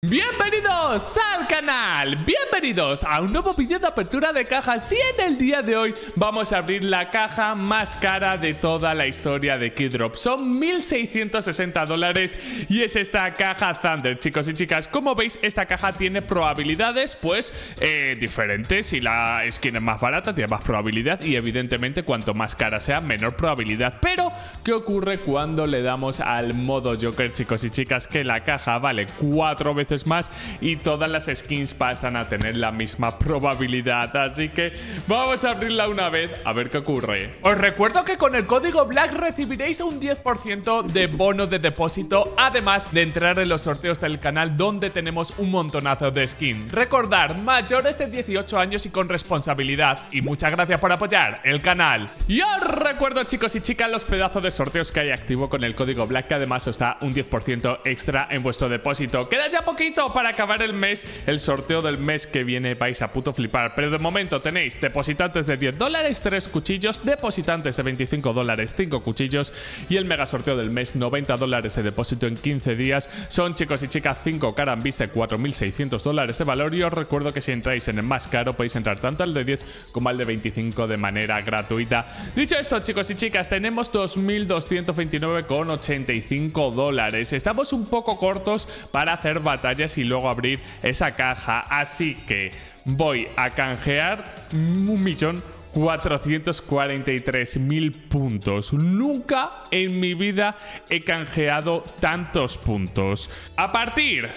Bienvenidos al canal, bienvenidos a un nuevo vídeo de apertura de cajas y en el día de hoy vamos a abrir la caja más cara de toda la historia de Keydrop Son 1660 dólares y es esta caja Thunder. Chicos y chicas Como veis esta caja tiene probabilidades pues eh, diferentes. Y la skin es más barata tiene más probabilidad. Y evidentemente cuanto más cara sea menor probabilidad. Pero ¿qué ocurre cuando le damos al modo Joker chicos y chicas? Que la caja vale cuatro veces más y todas las skins pasan a tener la misma probabilidad. Así que vamos a abrirla una vez a ver qué ocurre. Os recuerdo que con el código BLACK recibiréis un 10% de bono de depósito, además de entrar en los sorteos del canal donde tenemos un montonazo de skins. Recordar, mayores de 18 años y con responsabilidad. Y muchas gracias por apoyar el canal. Y os recuerdo chicos y chicas los pedazos de sorteos que hay activo con el código BLACK que además os da un 10% extra en vuestro depósito. Queda ya poco para acabar el mes. El sorteo del mes que viene vais a puto flipar. Pero de momento tenéis depositantes de 10 dólares, 3 cuchillos, depositantes de 25 dólares, 5 cuchillos y el mega sorteo del mes, 90 dólares de depósito en 15 días. Son chicos y chicas 5 carambis de 4.600 dólares de valor y os recuerdo que si entráis en el más caro podéis entrar tanto al de 10 como al de 25 de manera gratuita. Dicho esto chicos y chicas, tenemos 2.229,85 dólares. Estamos un poco cortos para hacer batalla y luego abrir esa caja. Así que voy a canjear un millón 443.000 puntos. Nunca en mi vida he canjeado tantos puntos. A partir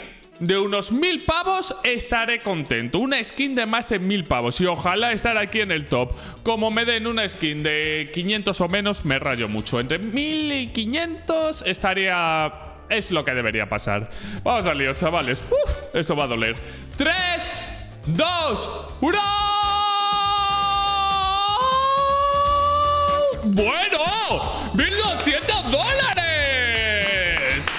de unos mil pavos estaré contento. Una skin de más de mil pavos y ojalá estar aquí en el top. Como me den una skin de 500 o menos, me rayo mucho. Entre 1000 y 500 estaría es lo que debería pasar. Vamos al lío, chavales. esto va a doler. ¡Tres! ¡Dos! ¡Uno! ¡Bueno! ¡1200 dólares!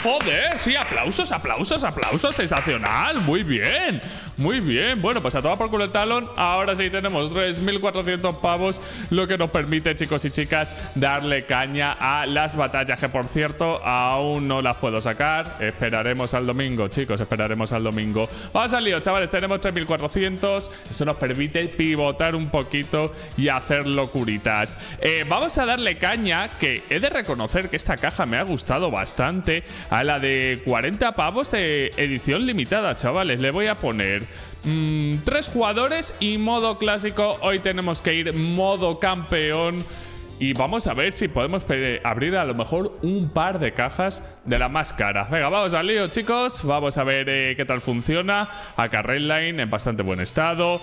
Joder, sí, aplausos, aplausos, aplausos, sensacional, muy bien, muy bien. Bueno, pues a tomar por culo el talón, ahora sí tenemos 3.400 pavos, lo que nos permite, chicos y chicas, darle caña a las batallas, que por cierto, aún no las puedo sacar. Esperaremos al domingo, chicos, esperaremos al domingo. Vamos al lío, chavales, tenemos 3.400, eso nos permite pivotar un poquito y hacer locuritas. Eh, vamos a darle caña, que he de reconocer que esta caja me ha gustado bastante a la de 40 pavos de edición limitada, chavales. Le voy a poner mm, tres jugadores y modo clásico. Hoy tenemos que ir modo campeón. Y vamos a ver si podemos abrir a lo mejor un par de cajas de la más cara. Venga, vamos al lío, chicos. Vamos a ver eh, qué tal funciona. Acá Redline en bastante buen estado.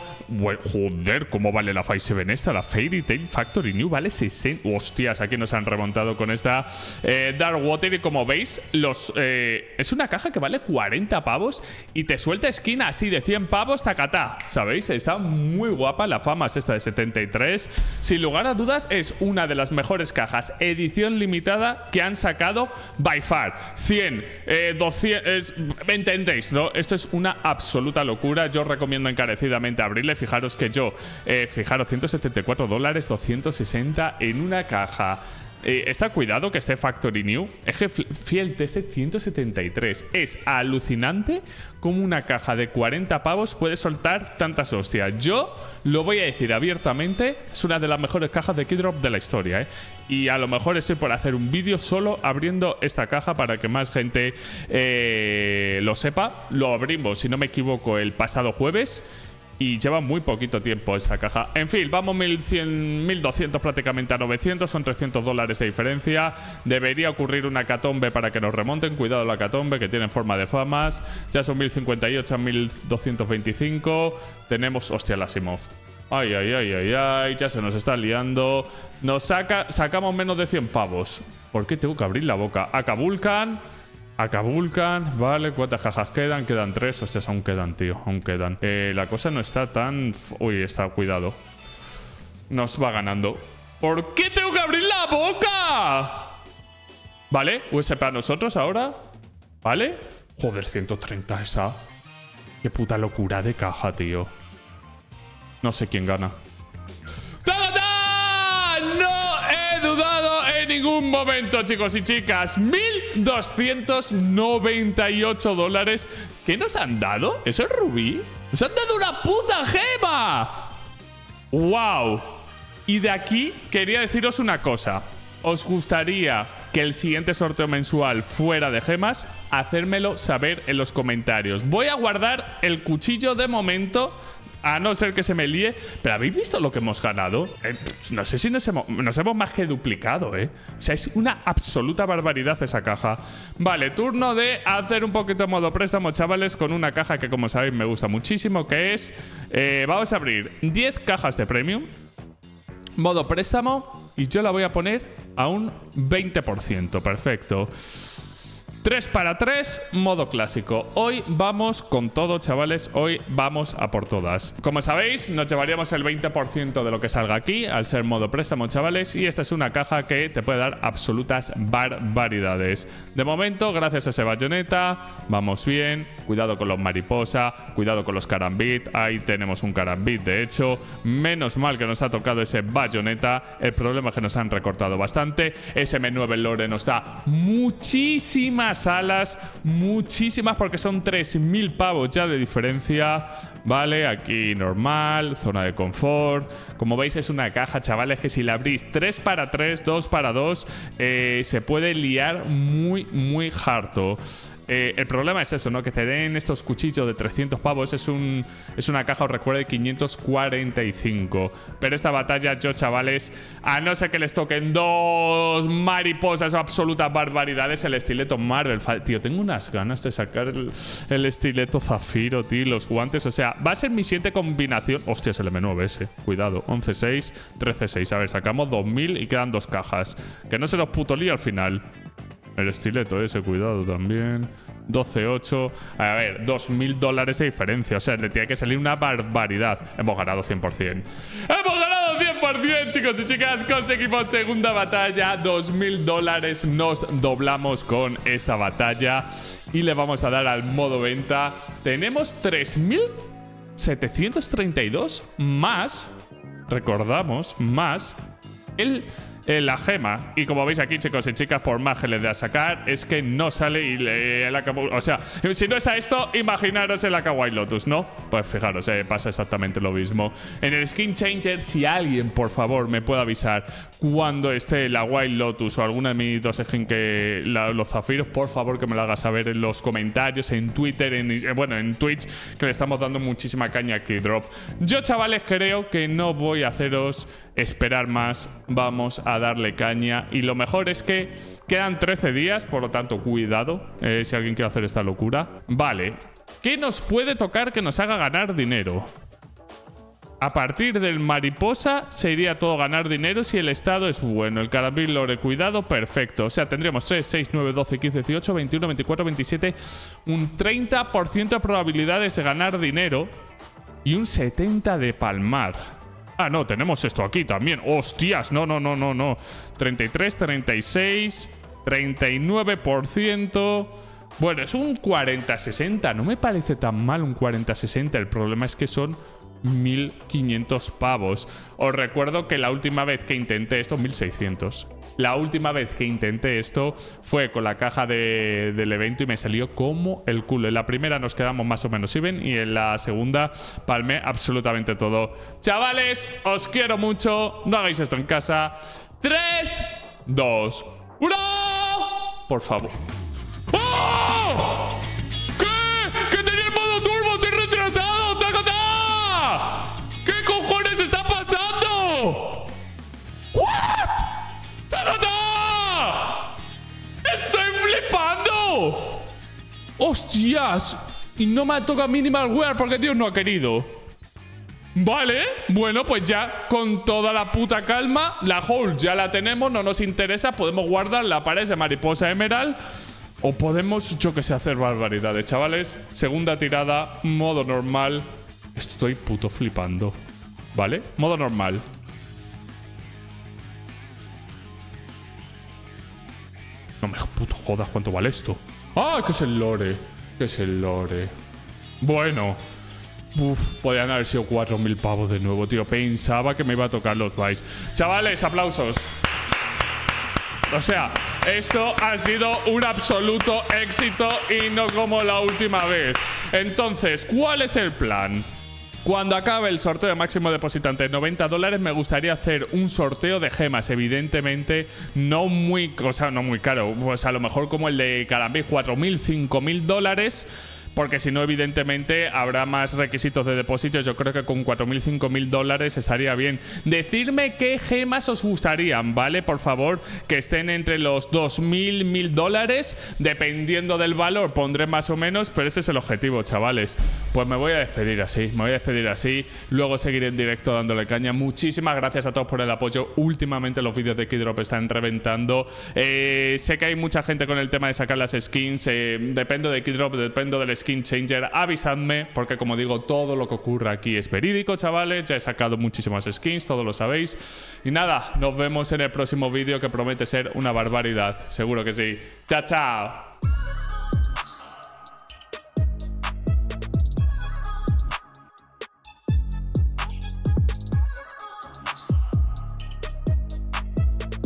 joder, ¿cómo vale la Five 7 esta? La Fairy Tail Factory New vale 60. Hostias, aquí nos han remontado con esta eh, Dark Water. Y como veis, los eh, es una caja que vale 40 pavos y te suelta esquina así de 100 pavos, tacatá. ¿Sabéis? Está muy guapa. La fama es esta de 73. Sin lugar a dudas, es una de las mejores cajas edición limitada que han sacado by far. 100, eh, 200, ¿me ¿no? Esto es una absoluta locura. Yo recomiendo encarecidamente abrirle. Fijaros que yo, eh, fijaros, 174 dólares, 260 en una caja. Eh, está cuidado que esté Factory New. Que Fiel este 173. Es alucinante como una caja de 40 pavos puede soltar tantas hostias. Yo lo voy a decir abiertamente, es una de las mejores cajas de Keydrop de la historia. ¿eh? Y a lo mejor estoy por hacer un vídeo solo abriendo esta caja para que más gente eh, lo sepa. Lo abrimos, si no me equivoco, el pasado jueves y lleva muy poquito tiempo esa caja. En fin, vamos 1100, 1200 prácticamente a 900, son 300 dólares de diferencia. Debería ocurrir una catombe para que nos remonten. Cuidado la catombe que tiene forma de famas. Ya son 1058 a 1225. Tenemos, hostia, la Simov. Ay, ay, ay, ay, ay, ya se nos está liando. Nos saca, sacamos menos de 100 pavos. ¿Por qué tengo que abrir la boca? Acabulcan. Acabulcan, vale, ¿cuántas cajas quedan? Quedan tres, hostias, aún quedan, tío, aún quedan. Eh, la cosa no está tan... Uy, está, cuidado. Nos va ganando. ¿Por qué tengo que abrir la boca? Vale, US para nosotros ahora. ¿Vale? Joder, 130 esa. Qué puta locura de caja, tío. No sé quién gana. Ningún momento, chicos y chicas! ¡Mil 1.298 dólares. ¿Qué nos han dado? ¿Eso es rubí? ¡Nos han dado una puta gema! ¡Wow! Y de aquí quería deciros una cosa. ¿Os gustaría que el siguiente sorteo mensual fuera de gemas? Hacérmelo saber en los comentarios. Voy a guardar el cuchillo de momento a no ser que se me líe. Pero ¿habéis visto lo que hemos ganado? Eh, no sé si nos hemos, más que duplicado, ¿eh? O sea, es una absoluta barbaridad esa caja. Vale, turno de hacer un poquito de modo préstamo, chavales, con una caja que, como sabéis, me gusta muchísimo, que es... Eh, vamos a abrir 10 cajas de premium. Modo préstamo. Y yo la voy a poner a un 20%. Perfecto. 3 para 3, modo clásico. Hoy vamos con todo, chavales. Hoy vamos a por todas. Como sabéis, nos llevaríamos el 20% de lo que salga aquí, al ser modo préstamo, chavales. Y esta es una caja que te puede dar absolutas barbaridades. De momento, gracias a ese bayoneta, vamos bien. Cuidado con los mariposa, cuidado con los carambit. Ahí tenemos un carambit, de hecho. Menos mal que nos ha tocado ese bayoneta. El problema es que nos han recortado bastante. Ese M9 Lore nos da muchísimas alas, muchísimas porque son 3.000 pavos ya de diferencia. Vale, aquí normal, zona de confort. Como veis es una caja, chavales, que si la abrís 3 para 3, 2 para 2, eh, se puede liar muy, muy harto. Eh, el problema es eso, ¿no? Que te den estos cuchillos de 300 pavos. Es, un, es una caja, os recuerdo, de 545. Pero esta batalla, yo, chavales, a no ser que les toquen dos mariposas o absolutas barbaridades, el estileto Marvel. Tío, tengo unas ganas de sacar el, estileto Zafiro, tío, los guantes. O sea, va a ser mi siguiente combinación. Hostia, es el M9 ese. Cuidado. 11.6, 13.6. A ver, sacamos 2000 y quedan dos cajas. Que no se los puto lío al final. El estileto ese, cuidado también. 12.8. A ver, 2.000 dólares de diferencia. O sea, le tiene que salir una barbaridad. Hemos ganado 100%. ¡Hemos ganado 100%, chicos y chicas! Conseguimos segunda batalla. 2.000 dólares nos doblamos con esta batalla. Y le vamos a dar al modo venta. Tenemos 3.732 más. Recordamos, más el la gema. Y como veis aquí, chicos y chicas, por más que le dé a sacar, es que no sale y le, el O sea, si no está esto, imaginaros el Akawaii Lotus, ¿no? Pues fijaros, eh, pasa exactamente lo mismo. En el Skin Changer, si alguien, por favor, me puede avisar cuando esté la Wild Lotus o alguna de mis dos skins que los zafiros, por favor que me lo haga saber en los comentarios, en Twitter, en, eh, bueno, en Twitch, que le estamos dando muchísima caña a Drop. Yo, chavales, creo que no voy a haceros esperar más. Vamos a darle caña. Y lo mejor es que quedan 13 días, por lo tanto, cuidado eh, si alguien quiere hacer esta locura. Vale. ¿Qué nos puede tocar que nos haga ganar dinero? A partir del mariposa se iría todo ganar dinero si el estado es bueno. El carabín lore cuidado, perfecto. O sea, tendríamos 3, 6, 9, 12, 15, 18, 21, 24, 27. Un 30% de probabilidades de ganar dinero y un 70% de palmar. Ah, no, tenemos esto aquí también. ¡Hostias! No, no, no, no, no. 33, 36, 39%. Bueno, es un 40-60. No me parece tan mal un 40-60. El problema es que son 1500 pavos. Os recuerdo que la última vez que intenté esto, 1600. La última vez que intenté esto fue con la caja del evento y me salió como el culo. En la primera nos quedamos más o menos even y en la segunda palmé absolutamente todo. Chavales, os quiero mucho. No hagáis esto en casa. 3, 2, 1. Por favor. Y no me toca Minimal Wear porque Dios no ha querido. Vale, bueno, pues ya con toda la puta calma, la hole ya la tenemos, no nos interesa, podemos guardar la pared de mariposa emerald o podemos, yo que sé, hacer barbaridades, chavales. Segunda tirada, modo normal. Estoy puto flipando. ¿Vale? Modo normal. No me puto jodas cuánto vale esto. ¡Ah! ¿Qué es el lore? ¿Qué es el lore? Bueno. Uf, podrían haber sido 4.000 pavos de nuevo, tío. Pensaba que me iba a tocar los Vice. Chavales, aplausos. O sea, esto ha sido un absoluto éxito y no como la última vez. Entonces, ¿cuál es el plan? Cuando acabe el sorteo de máximo depositante de 90 dólares, me gustaría hacer un sorteo de gemas. Evidentemente, no muy, o no muy caro. Pues a lo mejor como el de Carambit, 4.000, 5.000 dólares porque si no, evidentemente, habrá más requisitos de depósitos. Yo creo que con 4.000, 5.000 dólares estaría bien. Decidme qué gemas os gustarían, ¿vale? Por favor, que estén entre los 2.000, 1.000 dólares. Dependiendo del valor, pondré más o menos, pero ese es el objetivo, chavales. Pues me voy a despedir así, me voy a despedir así. Luego seguiré en directo dándole caña. Muchísimas gracias a todos por el apoyo. Últimamente los vídeos de Kidrop están reventando. Eh, sé que hay mucha gente con el tema de sacar las skins. Eh, dependo de Kidrop, dependo del skin Skin Changer, avisadme, porque como digo, todo lo que ocurre aquí es verídico, chavales. Ya he sacado muchísimas skins, todos lo sabéis. Y nada, nos vemos en el próximo vídeo que promete ser una barbaridad. Seguro que sí. Chao, chao.